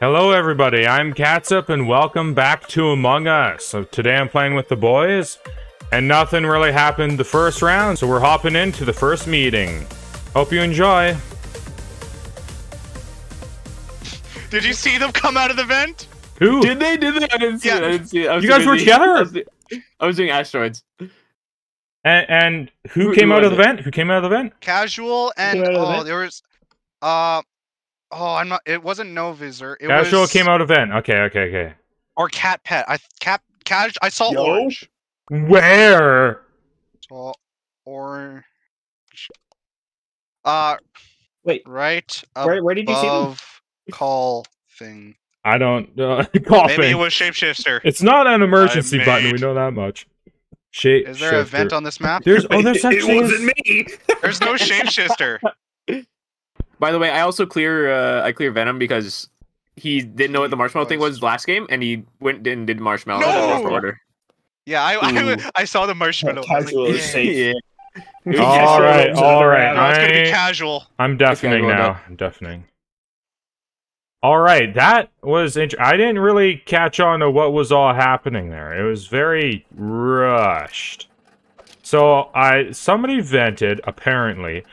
Hello, everybody. I'm Catsup, and welcome back to Among Us. So today I'm playing with the boys, and nothing really happened the first round, so we're hopping into the first meeting. Hope you enjoy. Did you see them come out of the vent? Who? Did they? Did they? I didn't see Yeah. it. I didn't see it. I You guys were together? I was, I was doing asteroids. and, and who, Who- came who out of the it? vent? Who came out of the vent? Casual and Came out of the oh, there was, uh, oh, I'm not. It wasn't no visor. It Casual was, came out of vent. Okay, okay, okay. or cat pet. I cat cash. I saw Yo. orange. Where? Saw orange. Uh, Wait, right where, where did you see them? call thing. I don't. Uh, coughing. Maybe it was shapeshifter. It's not an emergency button. We know that much. Shape. Is there a vent on this map? There's. Oh, there's it actually. wasn't me. There's no shapeshifter. By the way, I also clear. Uh, I clear Venom because he didn't know what the marshmallow thing was last game, and he went and did marshmallow. No! for order. Yeah, I, I, I saw the marshmallow. I was Casual like, is "Dang." safe. yeah. All right, all right. No, it's gonna be I- casual. I'm deafening go now. I'm deafening. All right, that was. interesting. I didn't really catch on to what was all happening there. It was very rushed. So I somebody vented apparently,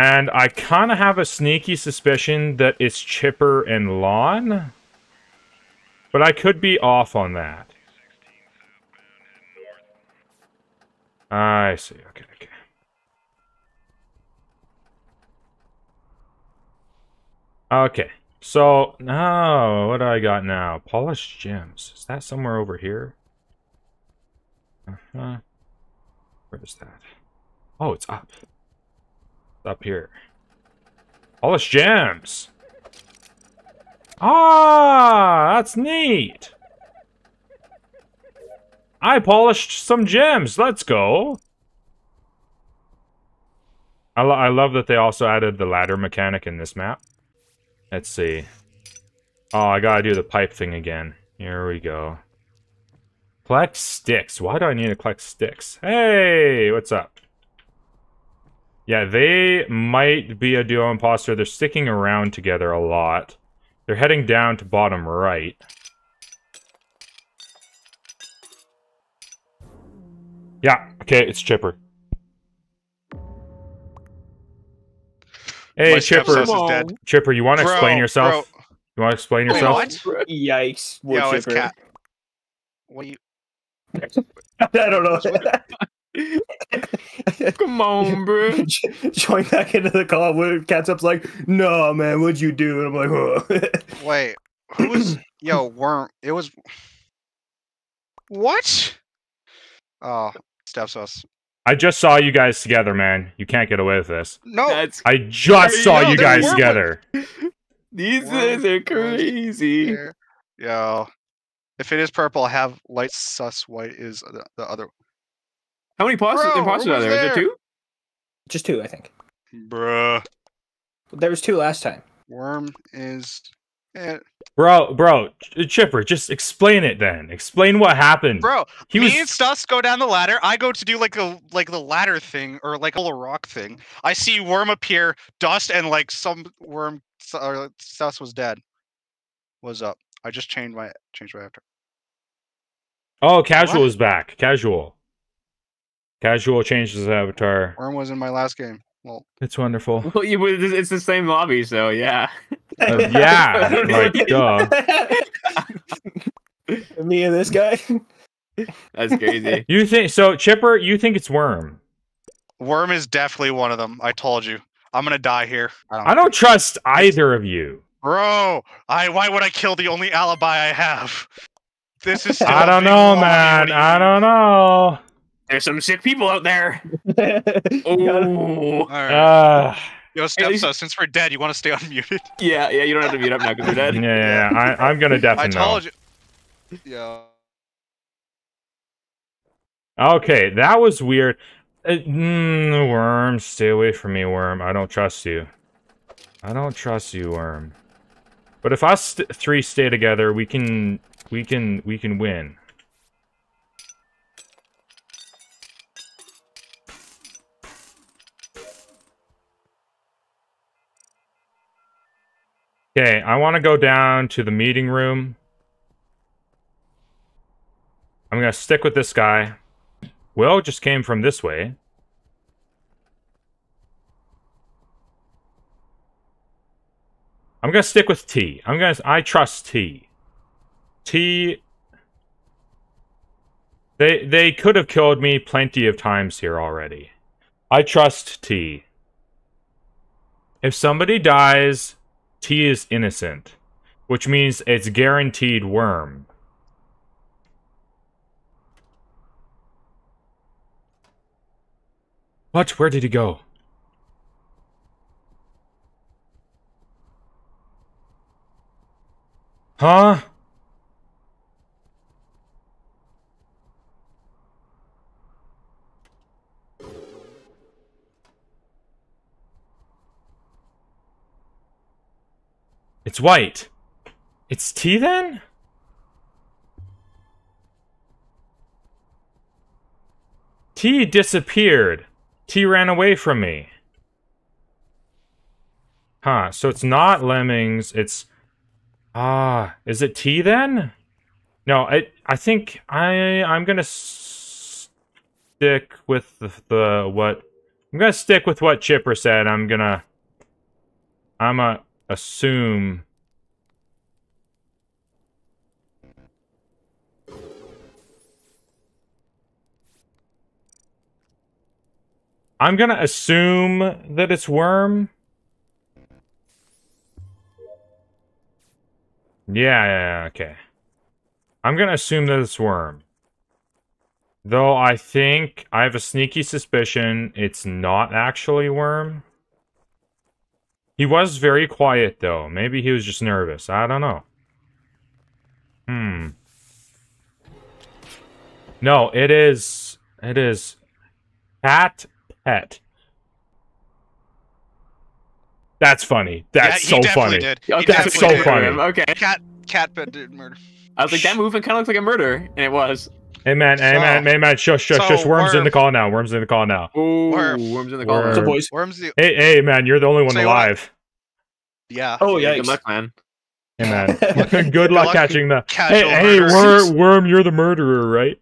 and I kind of have a sneaky suspicion that it's Chipper and Lon, but I could be off on that. I see. Okay, okay. Okay. So, now, what do I got now? Polished gems. Is that somewhere over here? Uh-huh. Where is that? Oh, it's up. Up here. Polished gems! Ah, that's neat! I polished some gems. Let's go. I, lo- I love that they also added the ladder mechanic in this map. Let's see. Oh, I gotta do the pipe thing again. Here we go. Collect sticks. Why do I need to collect sticks? Hey, what's up? Yeah, they might be a duo imposter. They're sticking around together a lot. They're heading down to bottom right. Yeah, okay, it's Chipper. Hey, My Chipper. stepsis is dead. Chipper, you want to explain yourself? bro. You want to explain Wait, yourself? what? Yikes! wood Yo, it's cat. What do you? I don't know. Come on, bro. Join back into the call. Where Catsup's like, "No, man, what'd you do?" And I'm like, "Oh." Wait, who was? Yo, worm. It was. What? Oh, Stepsos. I just saw you guys together, man. You can't get away with this. No, That's I just Hey, saw yo, you guys wormwood. together. these Worm guys are crazy. there. Yo, if it is purple, I have light sus white is the, the other. How many imposters, Bro, imposters are was there? Is there there? two? Just two, I think. Bruh. There was two last time. Worm is. Eh. Bro, bro, Chipper, just explain it then. Explain what happened. Bro, he me was and Stus go down the ladder. I go to do like a like the ladder thing or like a little rock thing. I see worm appear, dust, and like some worm. s- Or Stus was dead. Was up. I just changed my changed my after. Oh, casual What? is back. Casual. Casual changed his avatar. Worm was in my last game. Well, It's wonderful. Well, you, it's it's the same lobby, so yeah. Uh, yeah, like duh. Me and this guy. That's crazy. You think so, Chipper? You think it's Worm? worm is definitely one of them. I told you. I'm gonna die here. I don't I don't trust either of you. Bro, I why would I kill the only alibi I have? This is. I don't know, man. what do you I don't know. There's some sick people out there. You Oh, All right. Uh, Yo, least- Stepso, since we're dead, you want to stay unmuted? yeah, yeah. You don't have to mute up now because we're dead. yeah, yeah. I, I'm gonna I deafen now. told you. Yeah. Okay, that was weird. Uh, mm, worm, stay away from me, worm. I don't trust you. I don't trust you, worm. But if us st- three stay together, we can, we can, we can win. Okay, I want to go down to the meeting room. I'm gonna stick with this guy. Will just came from this way. I'm gonna stick with T. I'm gonna. I trust T. T. They they could have killed me plenty of times here already. I trust T. If somebody dies, T is innocent, which means it's guaranteed worm. What? Where did he go? Huh? It's white. It's T then? T disappeared. T ran away from me. Huh, so it's not lemmings, it's Ah, is it T then? No, I I think I I'm gonna stick with the, the what I'm gonna stick with what Chipper said. I'm gonna I'm a assume. I'm gonna assume that it's worm. Yeah, yeah, yeah, okay. I'm gonna assume that it's worm. Though I think I have a sneaky suspicion it's not actually worm. He was very quiet though. Maybe he was just nervous. I don't know. Hmm. No, it is it is cat pet. That's funny. That's yeah, so definitely funny. Did. He Okay, That's so did. funny. Okay. Cat cat Pet did murder. I was like, that movement kind of looks like a murder, and it was. Hey man, hey So- man, hey man, shush, shush, so shush. Worms in the call now. Worms in the call now. Oh, Worm. worms in the Worm. call. So, boys. Worm's the Hey, hey man, you're the only one Say what? alive. yeah. Oh, Yeah, good luck, man. Hey man, good luck luck, catching the. Hey, hey, murderers. wor- worm, you're the murderer, right?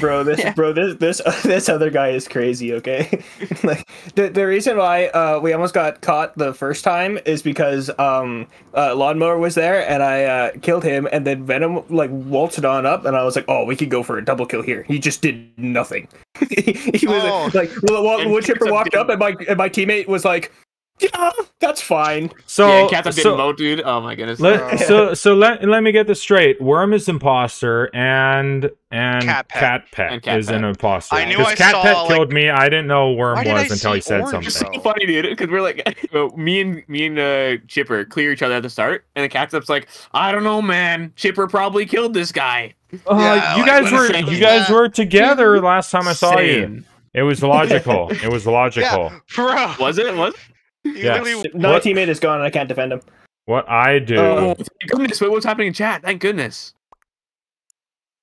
Bro this Yeah. bro this this this other guy is crazy okay like the, the reason why uh we almost got caught the first time is because um uh lawnmower was there and i uh killed him and then venom like waltzed on up and i was like oh we could go for a double kill here he just did nothing he, he was Oh. like well, well, And wood chipper walked up and my and my teammate was like yeah that's fine So, yeah, cats up so, didn't moat, dude. Oh my goodness. let, so, so let let me get this straight. Worm is imposter, and and Cat Pet. Pet And Cat is an Pet. imposter. I knew Because I Cat saw, Pet like- killed me. I didn't know Worm was I until he said orange? It's something. so funny, dude, because we're like, me and me and uh, Chipper clear each other at the start, and the catnap's like, I don't know, man. Chipper probably killed this guy. Uh, Yeah, you like, guys were is it? you guys Yeah. were together last time I saw you. It was logical. it was logical. Yeah, bro. Was it? Was? You Yes. literally- my What- teammate is gone and i can't defend him What I do. Oh. Thank goodness. Wait, what's happening in chat? Thank goodness.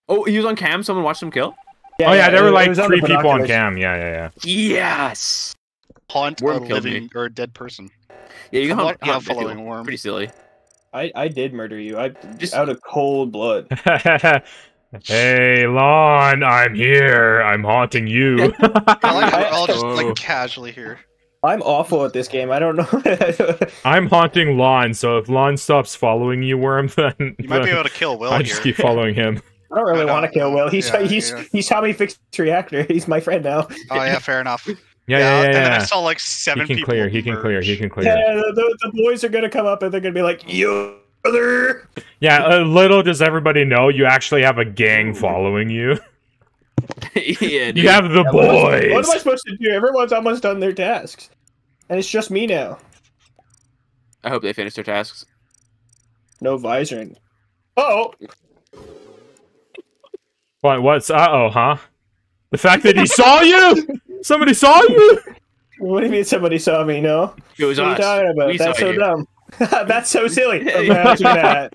Oh, he was on cam. Someone watched him kill. oh yeah, there it- were like was on three people on cam. Yeah, yeah, yeah. Yes. haunt Worm a killed me. living or a dead person. Yeah, you can I'm hunt, not- not hunt dead following. Worm. Pretty silly. I, I did murder you. I Just- just out of cold blood. hey, Lon, I'm here. I'm haunting you. I like how we're all just Oh. like casually here. I'm awful at this game. I don't know. I'm haunting Lon, so if Lon stops following you, Worm, then, You might be able to kill Will I here. just keep following him. I don't really I know. want to kill Will. He's Yeah, he's yeah. he's how me fix reactor. He's my friend now. Oh yeah, fair enough. Yeah, yeah, yeah. And then I saw like seven He seven can people. clear. He can clear. He can clear. Yeah, the, the, the boys are gonna come up and they're gonna be like, "You brother." Yeah, uh, little does everybody know, you actually have a gang following you. yeah, dude. You have the Yeah, what am I- boys. What am I supposed to do? Everyone's almost done their tasks, and it's just me now. I hope they finish their tasks. No visor. And... Oh, What? What's? Uh oh, huh? The fact that he saw you. Somebody saw you. what do you mean somebody saw me? No, It was what are you talking about? We That's so you. dumb. That's so silly. Imagine that.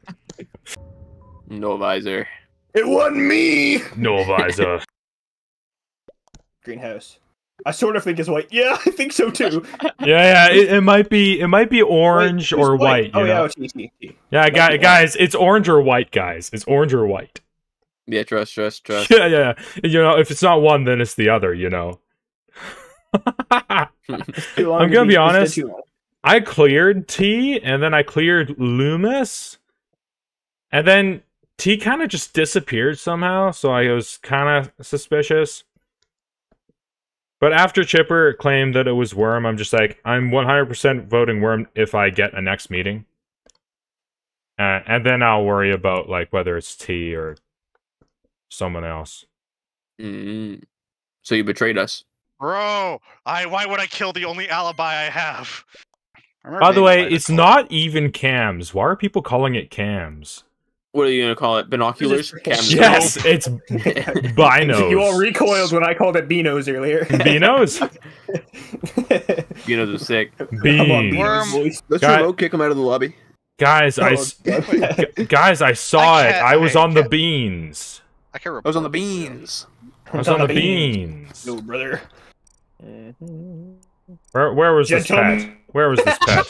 No visor. It wasn't me. No visor. Greenhouse. I sort of think it's white. Yeah, I think so too. Yeah, yeah. It, it might be it might be orange Wait, or it's white. Oh you yeah, know? it's T, T. yeah, guys, white. guys, it's orange or white, guys. It's orange or white. Yeah, trust, trust, trust. Yeah, yeah. You know, if it's not one, then it's the other. You know. I'm gonna be honest. I cleared T, and then I cleared Loomis, and then T kind of just disappeared somehow. So I was kind of suspicious. But after Chipper claimed that it was Worm, I'm just like, I'm 100% voting Worm if I get a next meeting. Uh, and then I'll worry about like whether it's T or someone else. Mm. So you betrayed us. Bro, I why would I kill the only alibi I have? I By the way, it's not even cams. Why are people calling it cams? What are you gonna call it? Binoculars? Just- Yes, it's binos. You all recoiled when I called it Beanos earlier. Beanos? You know, the sick. Come on, Beans. Beanos, Worm. boys. Let's Guy- remote kick him out of the lobby. Guys, I Oh, s- guys, I saw I it. I was I on the beans. I can't I was on the beans. I was on the beans. No, brother. Mm-hmm. Where where was this pet? Where was this pet?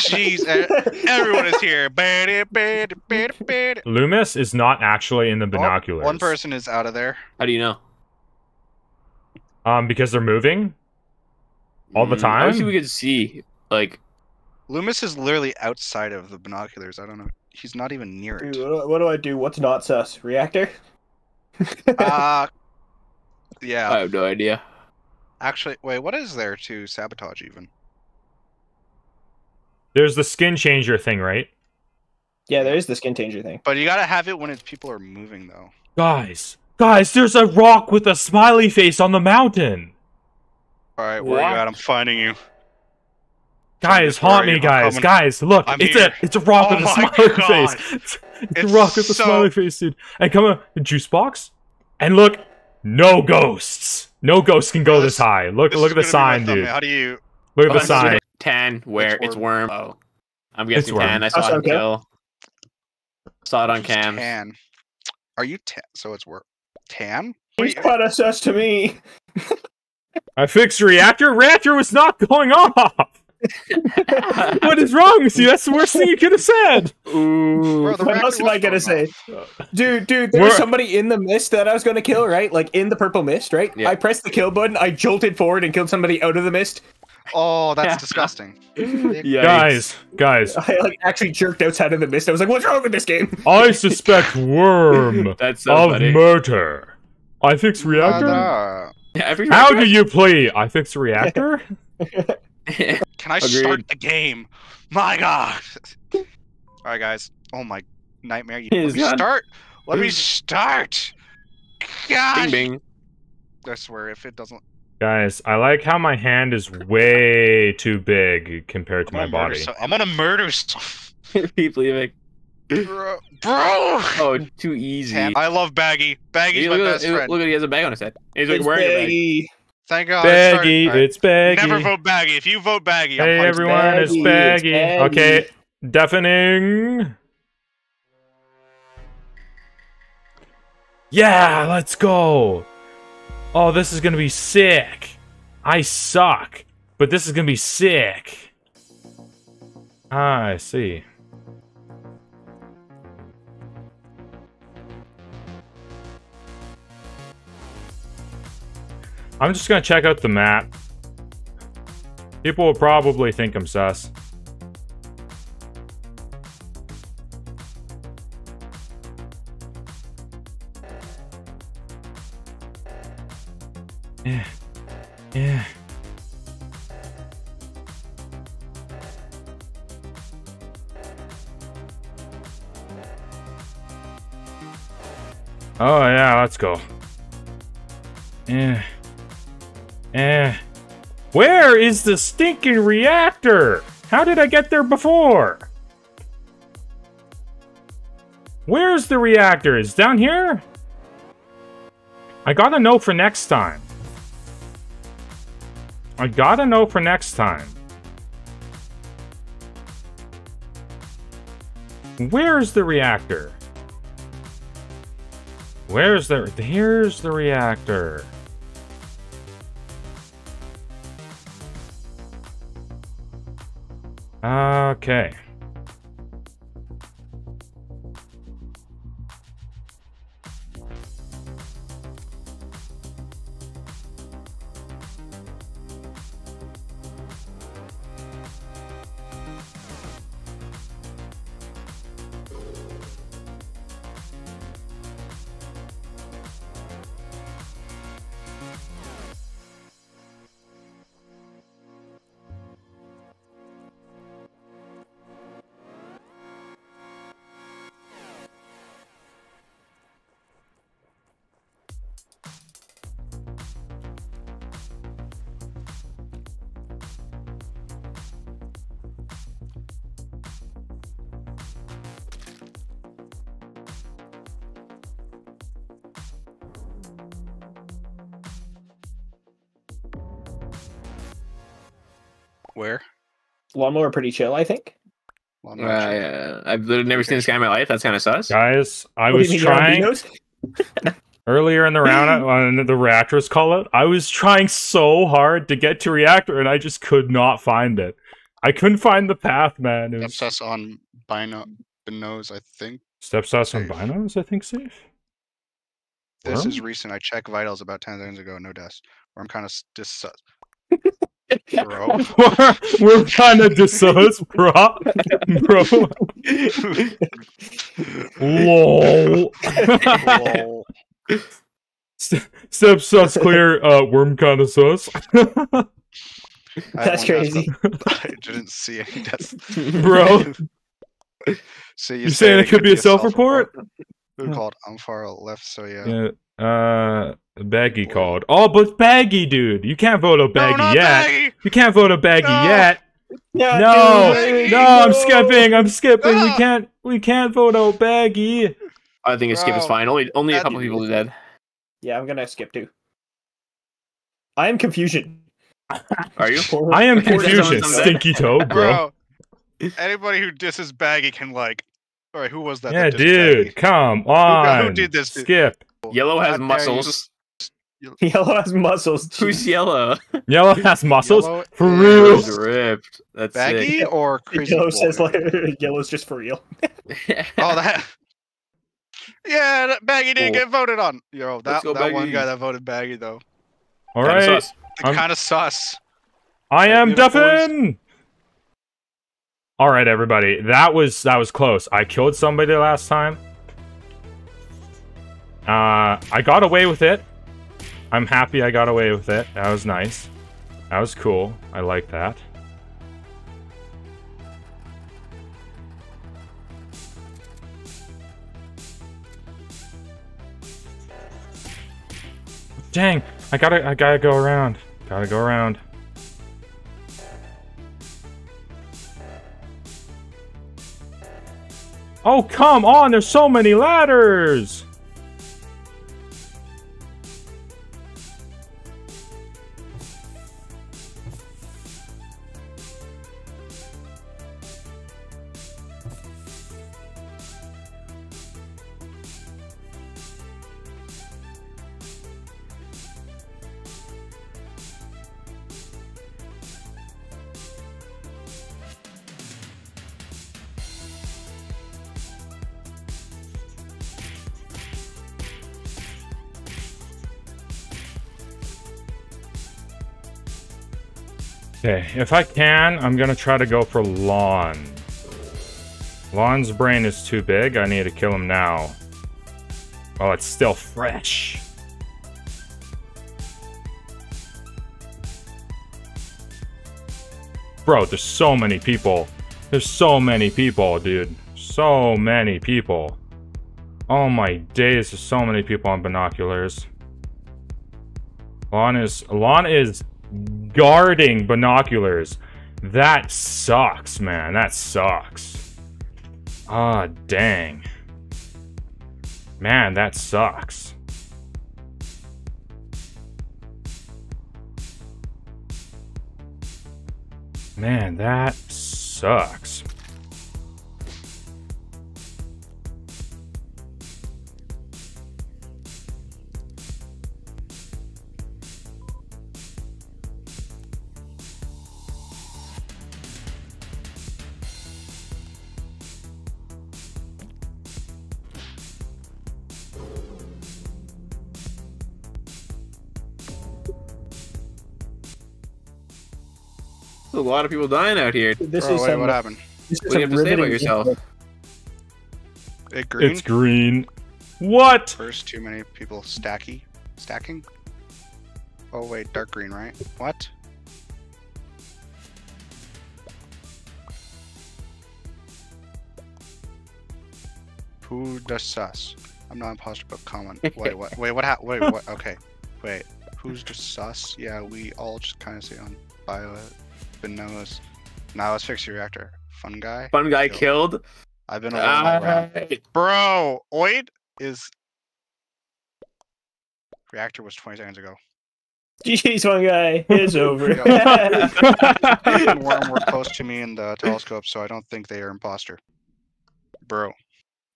Jeez, e- everyone is here. Loomis is not actually in the Oh, binoculars. one person is out of there. How do you know? Um, because they're moving. All the Mm, I wish time? we could see. Like, Loomis is literally outside of the binoculars. I don't know. He's not even near Dude, it. what, do- what do I do? What's not sus? Reactor? Uh, yeah. I have no idea. Actually, wait. What is there to sabotage even? There's the skin changer thing, right? yeah, there is the skin changer thing. But you gotta have it when it's people are moving, though. Guys, guys, there's a rock with a smiley face on the mountain. All right, where What? you at? I'm finding you. Guys, haunt me, guys, guys! Look, I'm it's here. a it's a rock Oh with a oh smiley God. face. It's, it's a It's rock with a smiley face, dude. And come on, a juice box, and look, no ghosts. No ghost can go This- this high. Look, This look at the gonna be my sign, dude. How do you? Look at Oh, the sign. Tan, where Which it's worm. Oh, I'm It's guessing worm. tan. I That's saw it on okay. kill. Saw it on It's cams. Tan. Are you tan? So it's worm. Tan? He's do you- quite a to me. I fixed reactor. Reactor was not going off. what is wrong with you? That's the worst thing you could have said. Ooh. Bro, the What else am I gonna say? off. Dude, dude, there was We're- somebody in the mist that I was gonna kill, right? Like in the purple mist, right? Yeah. I pressed the kill button, I jolted forward and killed somebody out of the mist. Oh, that's disgusting. Yikes. Guys, guys, I like actually jerked outside of the mist. I was like, "What's wrong with this game?" I suspect worm That's so of funny. murder. I fix reactor. Nada. Yeah, every How do you play? I fix reactor. Can I Agreed. start the game? My God. All right, guys. Oh my nightmare. You, let me done. start. Let me start. Gosh. Bing bing. I swear, if it doesn't, Guys, I like how my hand is way too big compared to my body. so- I'm gonna murder stuff, Keep leaving. bro. bro. Oh, too easy. Damn, I love Baggy. Baggy's Hey, my look, at, best friend. look at he has a bag on his head. He's like It's wearing a bag. Baggy. Thank God. Baggy, all right. it's baggy. Never vote Baggy. If you vote Baggy, I'm Hey everyone, baggy, it's it's baggy. baggy. Okay, deafening. Yeah, let's go. Oh, this is gonna be sick. I suck, but this is gonna be sick. Ah, I see. I'm just gonna check out the map. People will probably think I'm sus. Yeah. Yeah. Oh yeah, let's go. Is the stinking reactor? How did I get there before? Where's the reactor? Is down here? I gotta know for next time. I gotta know for next time. Where's the reactor? Where's the... Here's the reactor. Okay. Where? Lawnmower pretty chill, I think. Well, Uh, I'm not sure. yeah. I've never seen this guy in my life. That's kind of sus. Guys, I What was mean, trying earlier in the round on the reactors call out. I was trying so hard to get to reactor and I just could not find it. I couldn't find the path, man. It was That's us on Bino Binos, I think. Step sus and Safe. binos, I think safe. This Worm? is recent. I checked vitals about 10 seconds ago. No deaths. Where I'm kind of dis. Bro. we're, we're kind of dissus, bro. bro. Lol. Lol. Step sus clear, uh, worm kind of sus. That's crazy. I didn't see any deaths. Bro. So you You're saying it could be a self-report? Who called? I'm far left, so yeah. Yeah, uh, Baggy called. Oh, but Baggy, dude. You can't vote a Baggy no, yet. Maggie! You can't vote a Baggy No. yet. Yeah, No, Baggy, no, I'm skipping. I'm skipping. We can't. We can't vote out Baggy. I think a skip is fine. Only only a That'd couple people are really dead. Yeah, I'm gonna skip too. I am confusion. Are you? Poor- I am Poor confusion. Stinky toe, bro. Bro, anybody who disses Baggy can like. All right, who was that? Yeah, that dissed Baggy? dude. Come on. who did this. Skip. Yellow has How you. muscles. Yellow has muscles. Who's yellow? Yellow has muscles. Yellow For real. Ripped? That's Baggy sick. or Crazy Yellow Boy? says like yellow's just for real. Oh, that. Yeah, Baggy didn't Cool. get voted on. Yo, that, go, that one guy that voted Baggy though. All Kinda sus. Kind of sus. I am Give it, boys. Duffin. All right, everybody. That was that was close. I killed somebody last time. Uh, I got away with it. I'm happy I got away with it. That was nice. That was cool. I like that. Dang, I gotta I gotta go around. Gotta go around. Oh, come on, there's so many ladders! Okay, if I can, I'm gonna try to go for Lawn. Lawn's brain is too big. I need to kill him now. Oh, it's still fresh. Bro, there's so many people. There's so many people, dude. So many people. Oh my days, there's so many people on binoculars. Lon is Lon is guarding binoculars. That sucks, man. That sucks. Ah, dang. Man, that sucks. Man, that sucks. Lot of people dying out here. This Bro, is wait, some, what happened? this is What do you have to say about yourself? It green. It's green. What? First, too many people stacky, stacking. Oh wait, dark green, right? What? Who does sus? I'm not imposter, but common. Wait, what? Wait, what? Ha- wait, what? Okay, wait. Who's just sus? Yeah, we all just kind of say on bio, vanillas. Now let's fix your reactor. Fun guy. Fun guy Killed. killed. I've been alone all around. Bro, Oid is. Reactor was 20 seconds ago. Jeez, one guy. It's over. and Worm were close to me in the telescope, so I don't think they are imposter. Bro,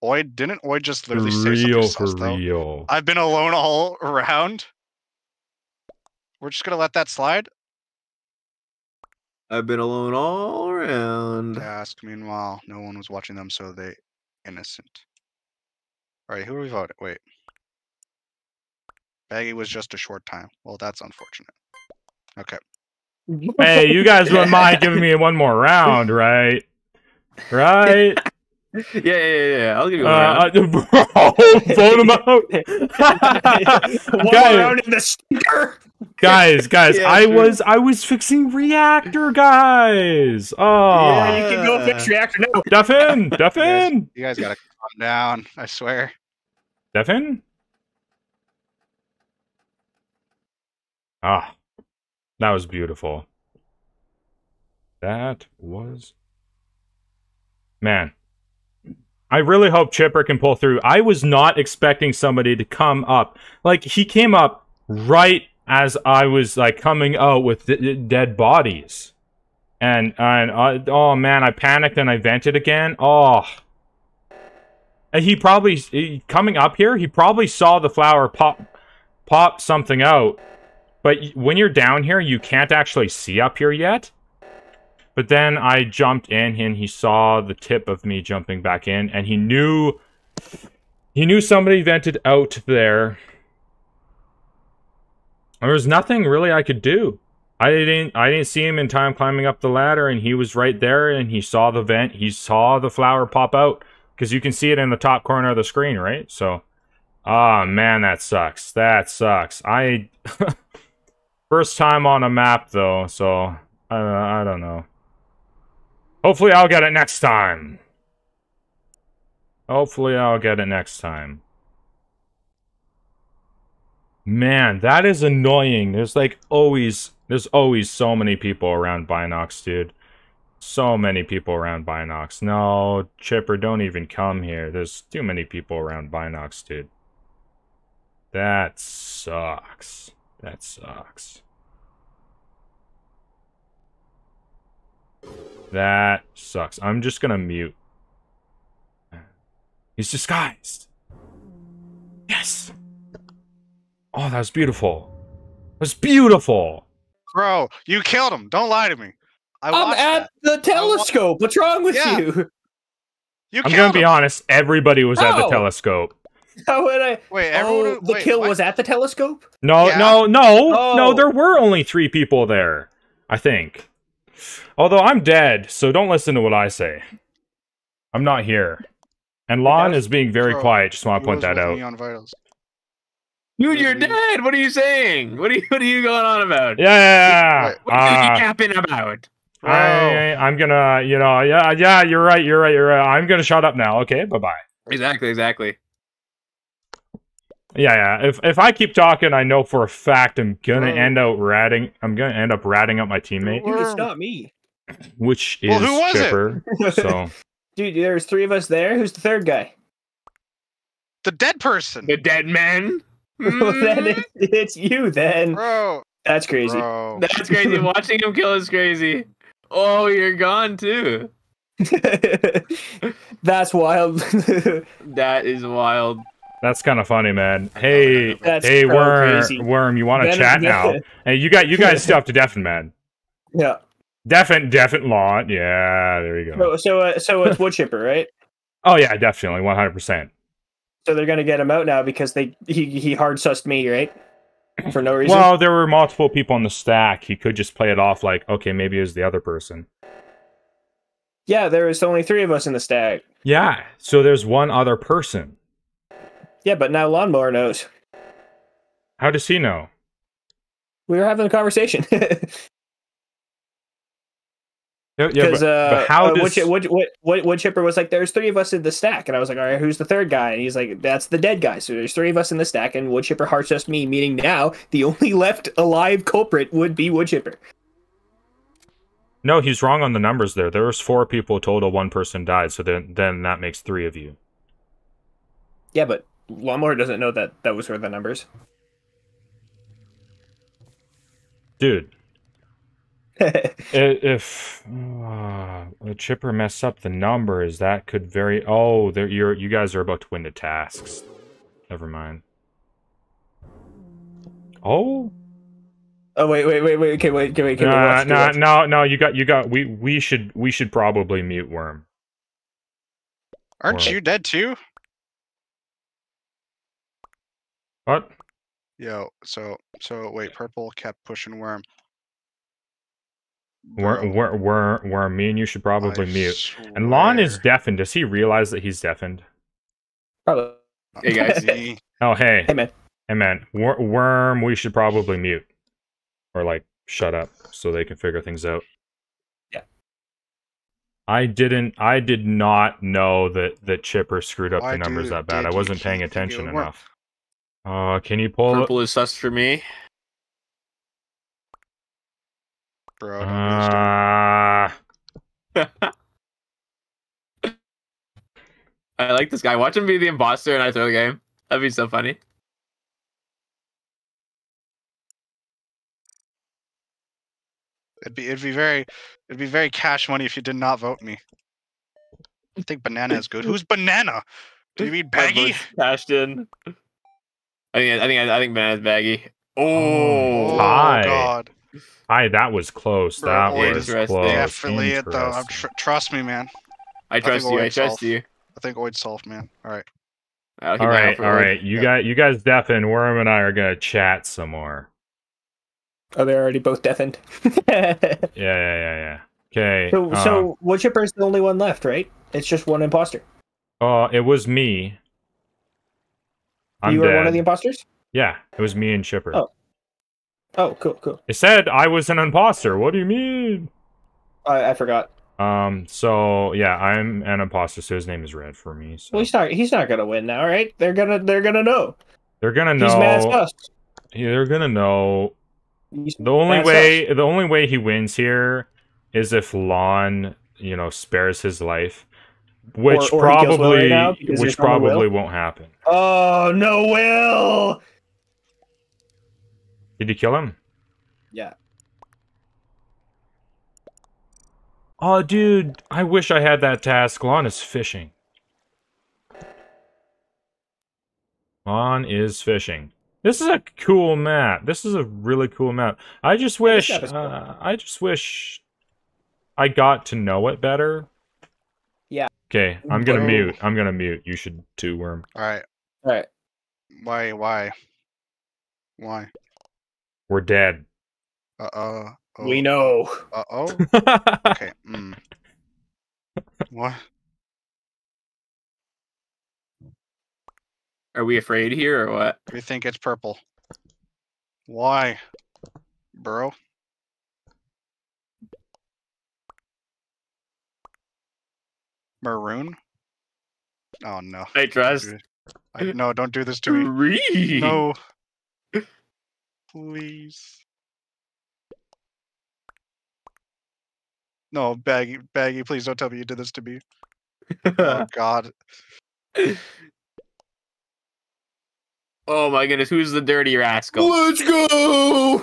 Oid didn't Oid just For literally say real, something for sus, though? real. I've been alone all around. We're just gonna let that slide. I've been alone all around. Task. Meanwhile, no one was watching them, so they innocent. All right, who are we voting? Wait. Baggy was just a short time. Well, that's unfortunate. Okay. Hey, you guys wouldn't mind giving me one more round, right? Right? Yeah, yeah, yeah, yeah. I'll give you one. Uh, round. uh, bro, vote him out. One more guys, round in the stinker. guys, guys, Yeah, I true. was I was fixing reactor, guys. Oh, Yeah. You can go fix reactor now. Duffin, Duffin, You guys gotta calm down. I swear. Duffin. Ah, that was beautiful. That was, man. I really hope Chipper can pull through. I was not expecting somebody to come up. Like he came up right as I was like coming out with dead bodies. And and uh, oh man, I panicked and I vented again. Oh. And he probably he- coming up here, he probably saw the flower pop pop something out. But when you're down here, you can't actually see up here yet. But then I jumped in and he saw the tip of me jumping back in and he knew he knew somebody vented out there. There was nothing really I could do. I didn't I didn't see him in time climbing up the ladder and he was right there and he saw the vent. He saw the flower pop out cuz you can see it in the top corner of the screen, right? So ah man, that sucks. That sucks. I first time on a map though, so I I don't know. Hopefully I'll get it next time. Hopefully I'll get it next time. Man, that is annoying. There's like always there's always so many people around Binox, dude. So many people around Binox. No, Chipper, don't even come here. There's too many people around Binox, dude. That sucks. That sucks. That sucks. I'm just gonna mute. He's disguised. Yes. Oh, that was beautiful. That was beautiful. Bro, you killed him. Don't lie to me. I I'm at that. the telescope. What's wrong with Yeah. you? You I'm gonna be honest. Everybody was at the telescope. How would I? Wait, everyone. Oh, the wait, kill what? was at the telescope. No, Yeah. no, no, no. Oh. There were only three people there. I think. Although I'm dead, so don't listen to what I say. I'm not here. And Lon is being very Bro, quiet. Just want to point that out. on vitals. Dude, you're dead. What are you saying? What are you What are you going on about? Yeah. Wait, What are you Uh, about? Bro, I, I'm gonna, you know, yeah, yeah. You're right. You're right. You're right. I'm gonna shut up now. Okay. Bye bye. Exactly, exactly. Yeah, yeah. If if I keep talking, I know for a fact I'm gonna Bro. end out ratting. I'm gonna end up ratting up my teammate, Dude, it's not me. which is Well, who was it? Chipper. So Dude, there's three of us there. Who's the third guy? the dead person. The dead man. Well, then Mm, it's, it's you. Then Bro, that's crazy. bro. That's crazy. Watching him kill is crazy. Oh, you're gone too. that's wild. That is wild. That's kind of funny, man. Hey, That's hey, pro worm, crazy. worm. You want to Then- chat now? Hey, you got you guys still have to deafen, man. yeah. Deafen, deafen, law. Yeah, there you go. So so uh, so it's wood chipper, right? Oh yeah, definitely, one hundred percent. So they're gonna get him out now because they he he hard sussed me, right? for no reason. Well, there were multiple people on the stack. He could just play it off like, okay, maybe it was the other person. yeah, there was only three of us in the stack. Yeah. So there's one other person. Yeah, but now Lawnmower knows. How does he know? We were having a conversation. Yeah, yeah, Because but, uh, but how uh, does Wood, Wood, Wood, Wood, Wood Chipper was like, "There's three of us in the stack," and I was like, "All right, who's the third guy?" And he's like, "That's the dead guy." So there's three of us in the stack, and Wood Chipper hearts just me. Meaning now the only left alive culprit would be Wood Chipper. No, he's wrong on the numbers there. There was four people total, one person died, so then then that makes three of you. Yeah, but Lawnmower doesn't know that those were the numbers. Dude, if uh, the chipper mess up the numbers, that could very oh, there you're you guys are about to win the tasks. Never mind. Oh oh wait, wait, wait, wait. Okay, wait, okay, wait. Can we no, watch? no, watch? no, no! You got, you got. We, we should, we should probably mute Worm. Aren't Or- you dead too? What? Yo, so so wait, purple kept pushing worm. Worm, Bro, worm, worm, worm. Me and you should probably I mute. And Lon is deafened. Does he realize that he's deafened? Probably. Uh, hey, guys. Oh, hey, Hey man. hey, man, Wor- Worm. We should probably mute, or like shut up, so they can figure things out. Yeah. I didn't. I did not know that that Chipper screwed up Why the numbers do- that bad. I wasn't paying attention enough. Uh, can you pull? it? Purple is sus for me. bro. don't do this to me. Uh, I like this guy. Watch him be the imposter and I throw the game. That'd be so funny. It'd be it'd be very it'd be very cash money if you did not vote me. I think banana is good. Who's banana? Do you mean My baggy? vote's Cashed in. I think I think I think Banana's baggy. Oh, Oh Hi. god. Hi, that was close. Bro, that was is resting. close. Definitely it though. I'm tr- trust me, man. I trust think you. I trust off. you. I think Oid's soft, man. All right. I'll keep all an eye out right, for all Owen. right. You Yeah. got you guys deafen. Worm and I are gonna chat some more. Oh, they're already both deafened. Yeah, yeah, yeah, yeah. Okay. uh, so Wood Chipper is the only one left, right? It's just one imposter. uh, it was me. I'm you were dead. one of the imposters. Yeah, it was me and Chipper. Oh. Oh, cool, cool. It said I was an imposter. What do you mean? I, I forgot. Um. So yeah, I'm an imposter. So his name is Red for me. So Well, he's not. He's not gonna win now, right? They're gonna. They're gonna know. they're gonna He's mad as know. us. Yeah, they're gonna know. He's The only way the only way he wins here is if Lon, you know, spares his life. Which Or- or he kills Will probably right which there's Will. probably won't happen. Oh no, Will. Did you kill him? Yeah. Oh dude, I wish I had that task. Lon is fishing. Lon is fishing. This is a cool map. This is a really cool map. I just wish map is cool. uh, I just wish I got to know it better. Yeah. Okay, I'm gonna Whoa. mute. I'm gonna mute. You should too, Worm. All right. All right. Why? Why? Why? We're dead. Uh oh. We know. Uh oh. Okay. Mm. What? Are we afraid here or what? We think it's purple. Why, bro? Maroon? Oh no. Trust. Dude. I, no, don't do this to me. Three. No. Please. No, Baggy, Baggy, please don't tell me you did this to me. Oh God. Oh my goodness, who's the dirty rascal? Let's go.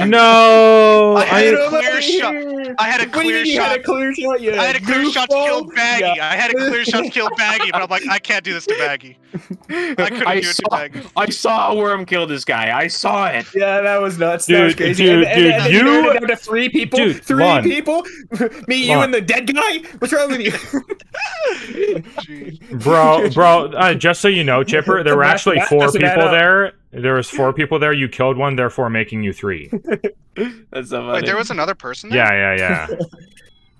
no, I had I- a clear shot. I had a What do you clear mean you had shot. a clear shot? You I had a clear shot to kill? Baggy. Yeah. I had a clear shot to kill Baggy, but I'm like, I can't do this to Baggy. I couldn't I do it to Baggy. I saw a worm kill this guy. I saw it. Yeah, that was nuts. that was Dude, crazy. dude, and, and, dude, and then you- it down to three people. Dude, three Lon. people. Me, you, and the dead guy. What's wrong with you? Bro, bro. Uh, just so you know, Chipper, there were actually four doesn't add people there. There was four people there. You killed one, therefore making you three. That's so funny. Wait, there was another person there? Yeah, yeah, yeah.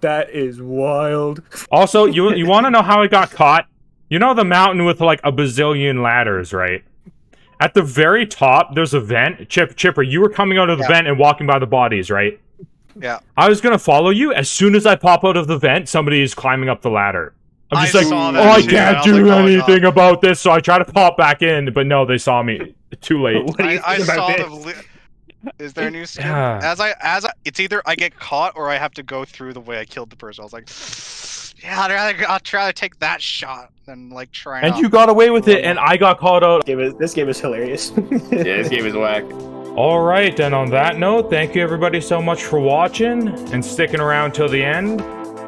That is wild. Also, you you want to know how I got caught? You know the mountain with like a bazillion ladders, right? At the very top, there's a vent. Chip, Chipper, you were coming out of the Yeah. vent and walking by the bodies, right? Yeah. I was gonna follow you. As soon as I pop out of the vent, somebody is climbing up the ladder. I'm just I like, saw oh, I can't I do like, oh anything God. about this. So I try to pop back in, but no, they saw me. Too late. What do you I, I about saw this? the. Li- is there a new skin? Yeah. As I as I, it's either I get caught or I have to go through the way I killed the person. I was like, yeah, I'd rather I'd rather take that shot than like try And you got away with it, and I got called out. Game is, this game is hilarious. yeah, this game is whack. All right, and on that note, thank you everybody so much for watching and sticking around till the end.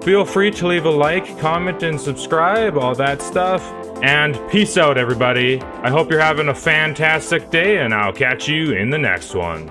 Feel free to leave a like, comment, and subscribe, all that stuff. And peace out, everybody. I hope you're having a fantastic day, and I'll catch you in the next one.